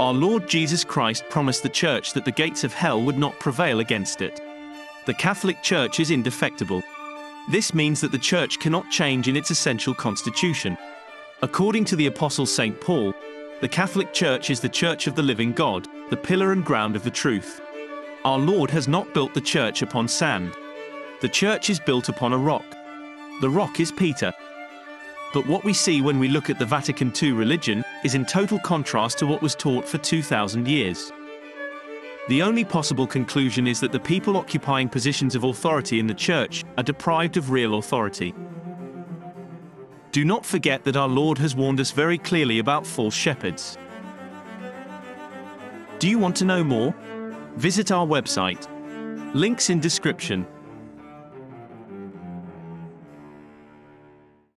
Our Lord Jesus Christ promised the church that the gates of hell would not prevail against it. The Catholic Church is indefectible. This means that the church cannot change in its essential constitution. According to the Apostle St. Paul, the Catholic Church is the church of the living God, the pillar and ground of the truth. Our Lord has not built the church upon sand. The church is built upon a rock. The rock is Peter. But what we see when we look at the Vatican II religion is in total contrast to what was taught for 2,000 years. The only possible conclusion is that the people occupying positions of authority in the church are deprived of real authority. Do not forget that our Lord has warned us very clearly about false shepherds. Do you want to know more? Visit our website. Links in description.